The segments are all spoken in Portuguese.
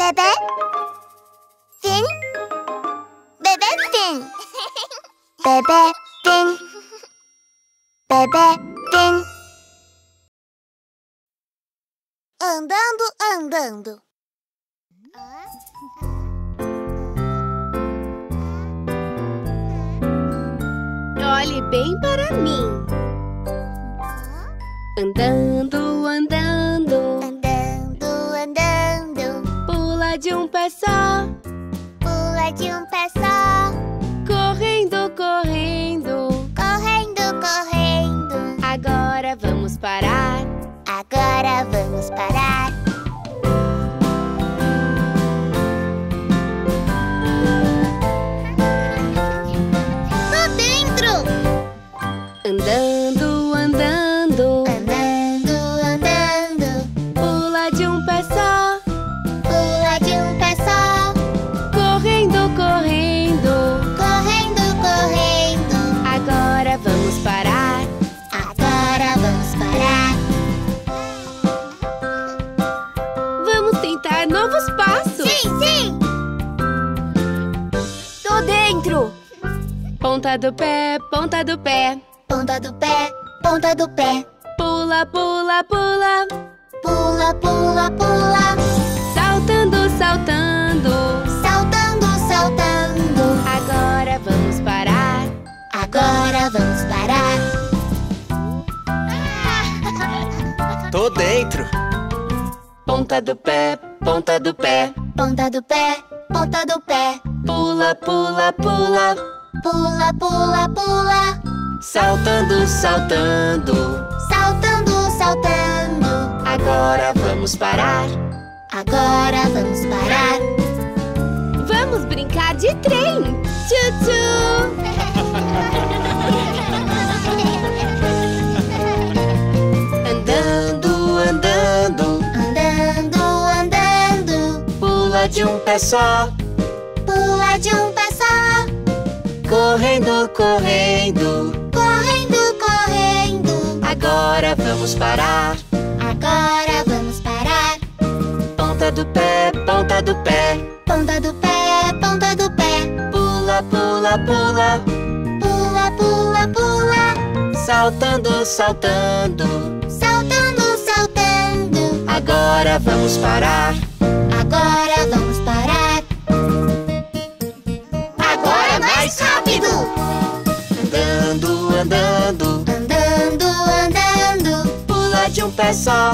Bebê? Finn? Bebê Finn. Bebê Finn. Bebê Finn. Andando, andando. Olhe bem para mim. Andando, andando. Pula de um pé só. Correndo, correndo. Correndo, correndo. Agora vamos parar. Agora vamos parar. Do pé, ponta do pé. Ponta do pé, ponta do pé. Pula, pula, pula. Pula, pula, pula. Saltando, saltando. Saltando, saltando. Agora vamos parar. Agora vamos parar. Tô dentro. Ponta do pé, ponta do pé. Ponta do pé, ponta do pé. Pula, pula, pula. Pula, pula, pula. Saltando, saltando. Saltando, saltando. Agora vamos parar. Agora vamos parar. Vamos brincar de trem. Tchu-tchu. Andando, andando. Andando, andando. Pula de um pé só. Pula de um pé só. Correndo, correndo. Correndo, correndo. Agora vamos parar. Agora vamos parar. Ponta do pé, ponta do pé. Ponta do pé, ponta do pé. Pula, pula, pula. Pula, pula, pula. Saltando, saltando. Saltando, saltando. Agora vamos parar. Agora pé só.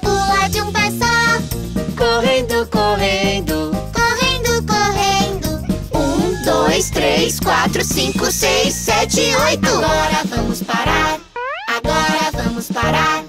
Pula de um pé só. Correndo, correndo. Correndo, correndo. Um, dois, três, quatro, cinco, seis, sete, oito. Agora vamos parar. Agora vamos parar.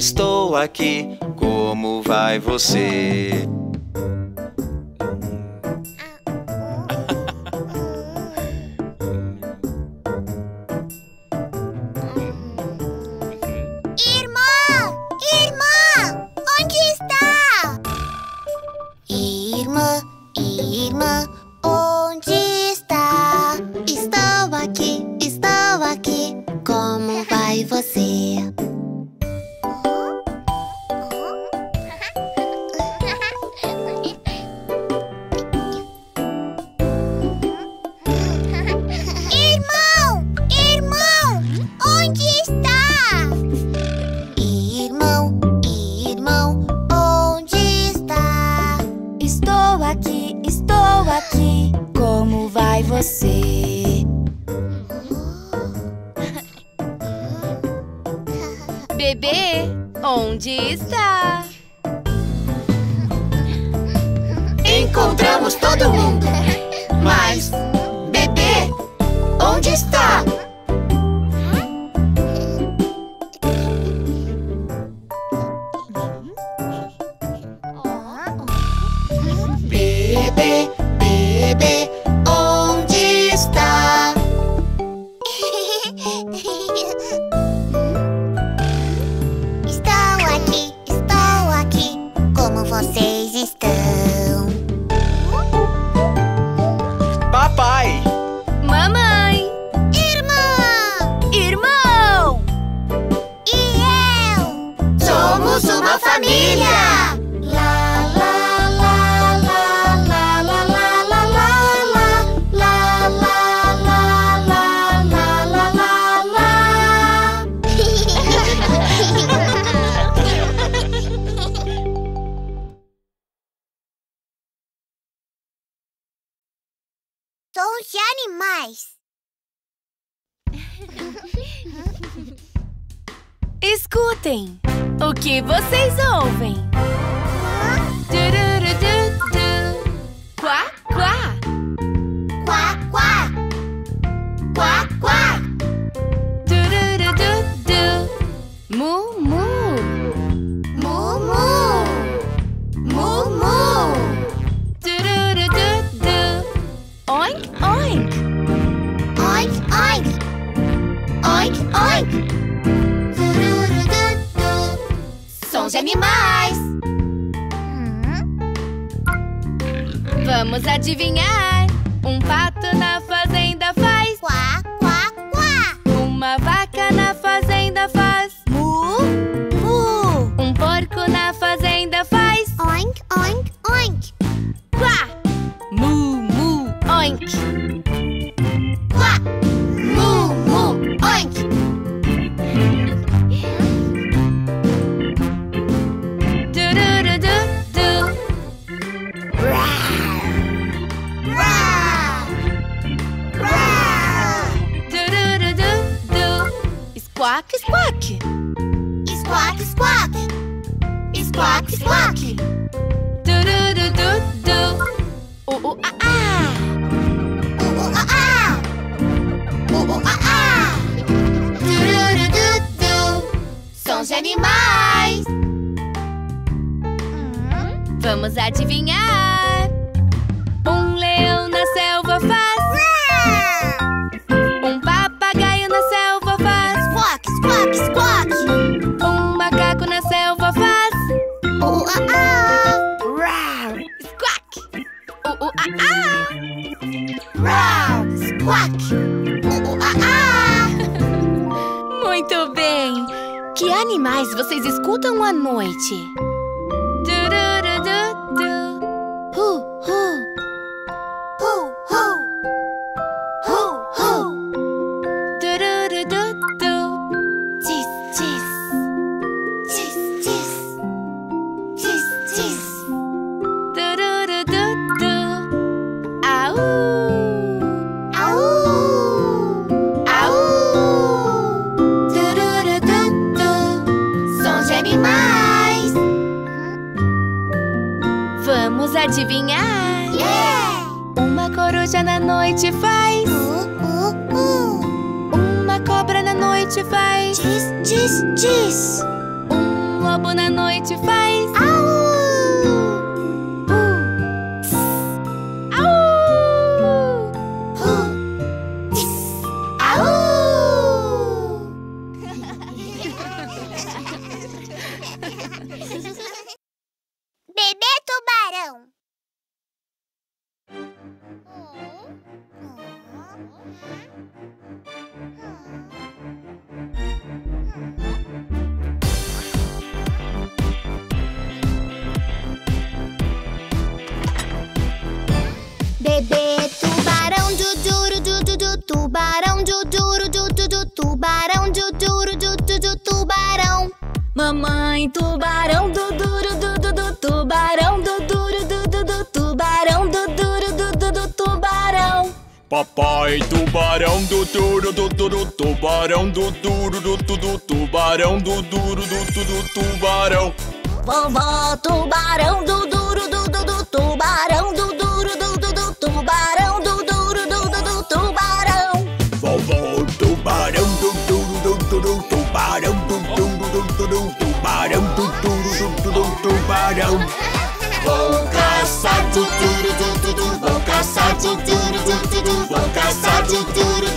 Estou aqui, como vai você? O que vocês ouvem? Quatro. Du, du. animais! Hum? Vamos adivinhar! Um leão na selva faz... Uau! Um papagaio na selva faz... Squawk, squawk, squawk! Um macaco na selva faz... Uh, uh, uh. Rar, Muito bem! Que animais vocês escutam à noite? Mamãe tubarão do duro do du, du, tubarão do duro do du, du, tubarão do duro do du, du, tubarão Papai tubarão do duro do duro tubarão do duro do tudo tubarão do duro do tudo tubarão Vovó tubarão do tucurucurum Vou caçar tucurucurum Vou caçar tucurucurum Vou caçar tucurucurum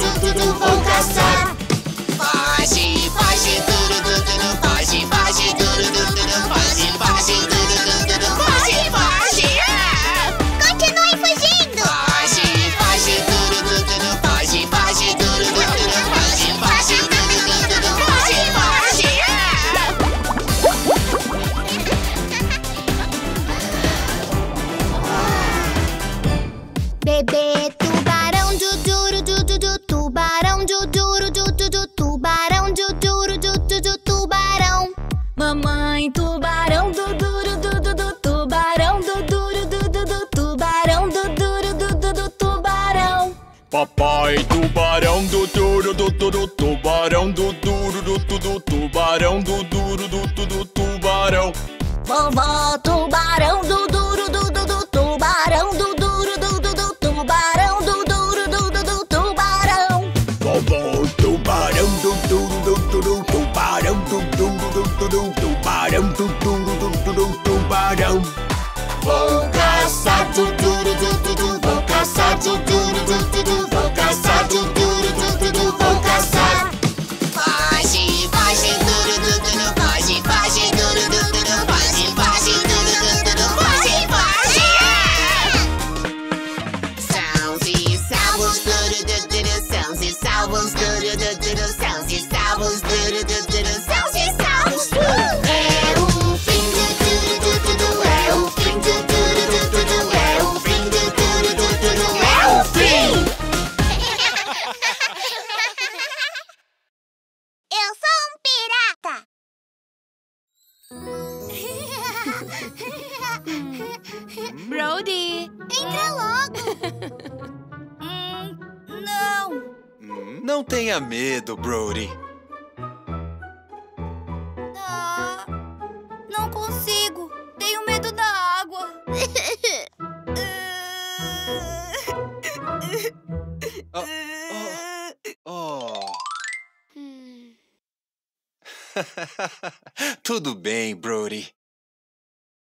видеть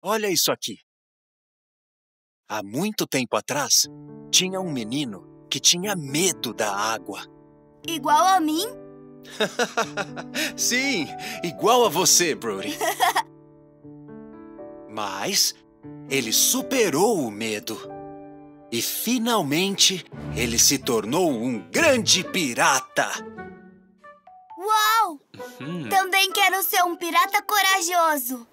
Olha isso aqui. Há muito tempo atrás, tinha um menino que tinha medo da água. Igual a mim? Sim, igual a você, Brody. Mas ele superou o medo. E finalmente ele se tornou um grande pirata. Uau! Uhum. Também quero ser um pirata corajoso.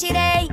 partirei.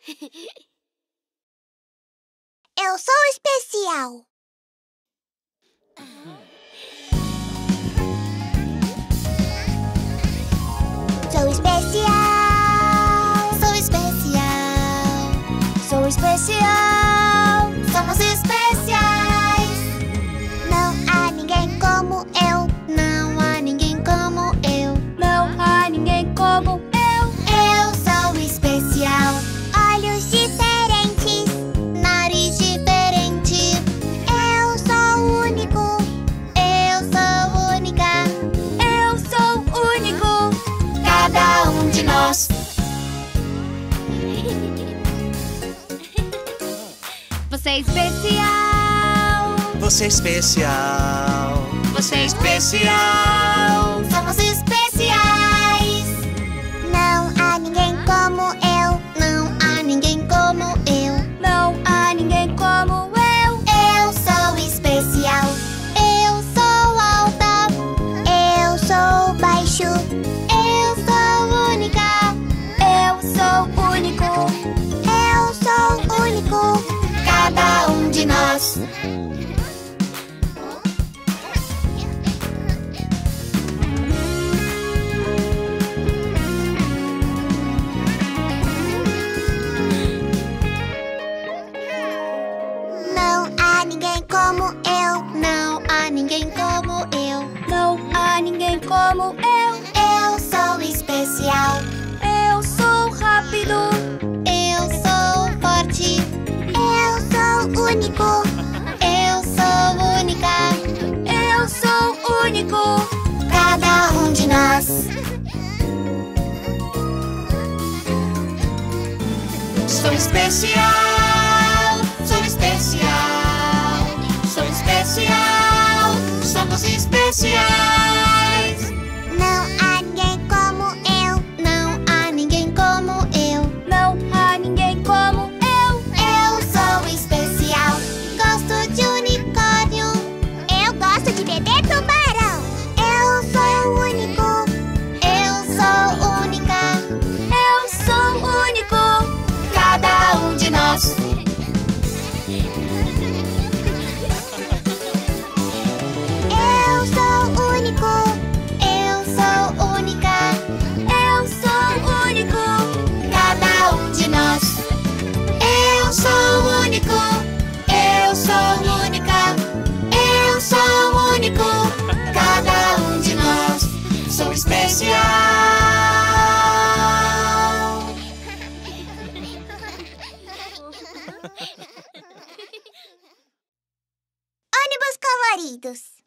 Eu sou especial. especial. Você é especial. Você é especial. Sou especial, sou especial, sou especial, somos especial. リーです。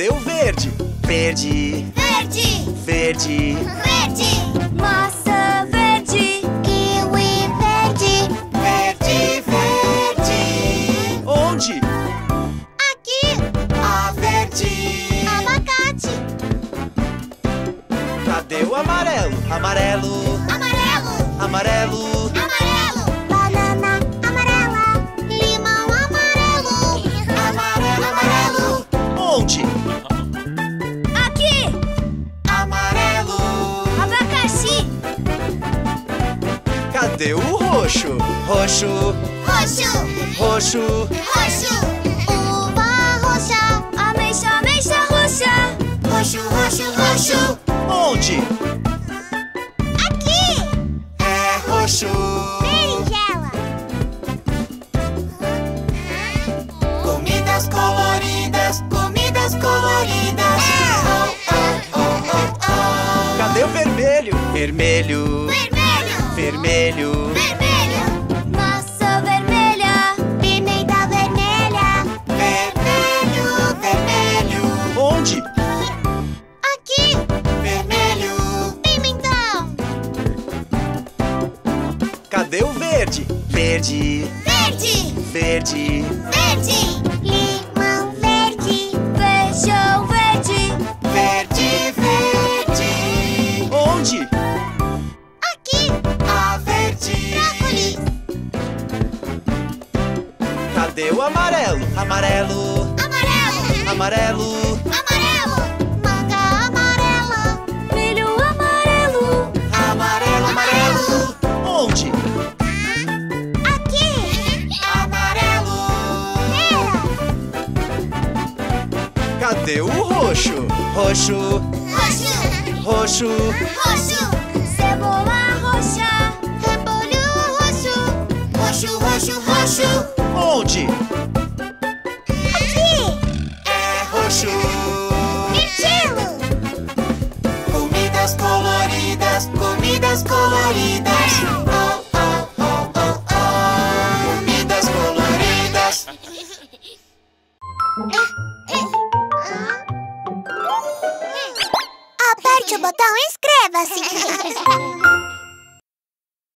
respondeu verde. Verde. Verde. Verde. Verde. Maçã verde. Kiwi verde. Verde, verde. Onde? Aqui. A verde. Abacate. Cadê o amarelo? Amarelo. Amarelo. Amarelo. Roxo, roxo, roxo, roxo. Uva roxa, Ameixa, ameixa roxa. roxo, roxo, roxo. onde? Aqui, É roxo. berinjela. Comidas coloridas, comidas coloridas. Oh, oh, oh, oh, oh. Cadê o vermelho? Vermelho, Vermelho, vermelho. vermelho. Maçã vermelha. Pimenta vermelha. Vermelho, vermelho, Onde? Aqui, vermelho. pimentão. Cadê o verde? Verde, Verde, verde. verde. Amarelo, Amarelo, amarelo. amarelo. Manga amarela. Milho amarelo. Amarelo, amarelo. Onde? Aqui, Amarelo. pera. Cadê o roxo? Roxo, Roxo, roxo. roxo. Cebola roxa. Repolho roxo. Roxo, roxo, roxo. Onde? Mirtilo. Comidas coloridas, comidas coloridas.